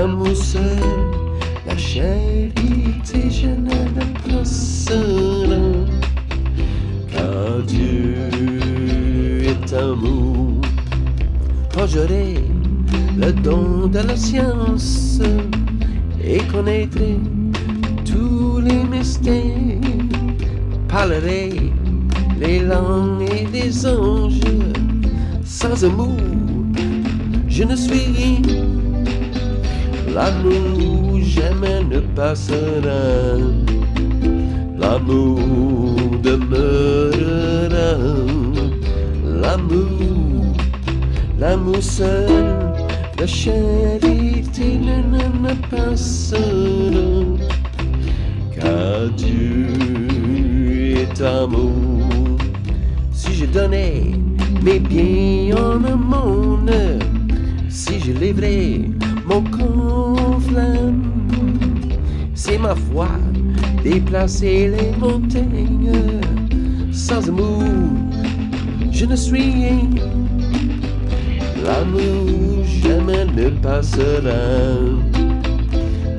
l'amour seul, la charité, je ne le passera. Car Dieu est amour. Quand j'aurai le don de la science et connaîtrai tous les mystères, parlerai les langues et des anges. Sans amour, je ne suis rien. L'amour jamais ne passera. L'amour demeurera. L'amour, l'amour seul, la charité ne, ne, passera. Car Dieu est amour. Si je donnais mes biens en un si je livrais mon corps flamme, c'est ma foi déplacer les montagnes. Sans amour, je ne suis rien. L'amour jamais ne passera.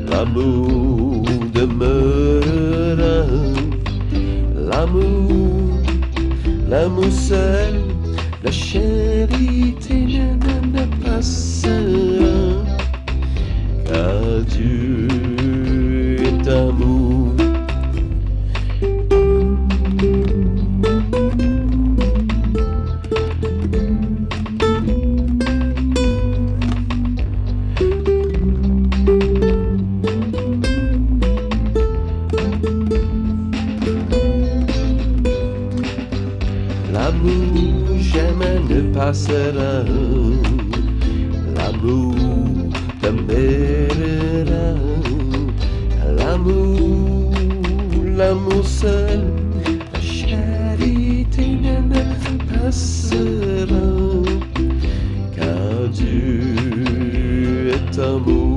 L'amour demeurera. L'amour, l'amour seul, la charité jamais ne passera L'amour demeurera L'amour, l'amour seul La charité ne passera. Car Dieu est amour